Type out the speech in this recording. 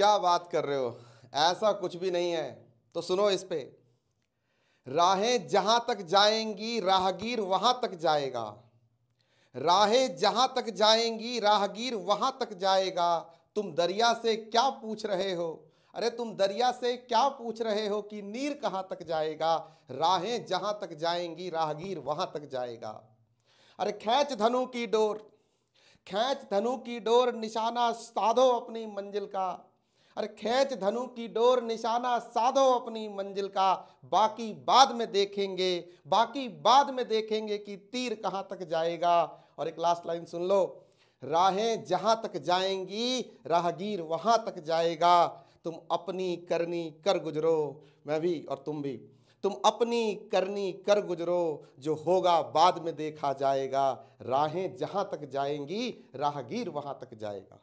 क्या बात कर रहे हो? ऐसा कुछ भी नहीं है। तो सुनो इस पे। राहें जहाँ तक जाएँगी, राहगीर वहाँ तक जाएगा। राहें जहाँ तक जाएँगी, राहगीर वहाँ तक जाएगा। तुम दरिया से क्या पूछ रहे हो? अरे तुम दरिया से क्या पूछ रहे हो कि नीर कहाँ तक जाएगा? राहें जहाँ तक जाएँगी, राहगीर वहाँ तक जाएगा। अरे खैच धनु की डोर, खैच धनु की डोर, निशाना साधो अपनी मंजिल का। अरे खेच धनु की डोर निशाना साधो अपनी मंजिल का। बाकी बाद में देखेंगे, बाकी बाद में देखेंगे कि तीर कहाँ तक जाएगा। और एक लास्ट लाइन सुन लो, राहें जहाँ तक जाएँगी, राहगीर वहाँ तक जाएगा। तुम अपनी करनी कर गुजरो, मैं भी और तुम भी। तुम अपनी करनी कर गुजरो, जो होगा बाद में देखा जाएगा। राहें जहाँ तक जाएँगी, राहगीर वहाँ तक जाएगा।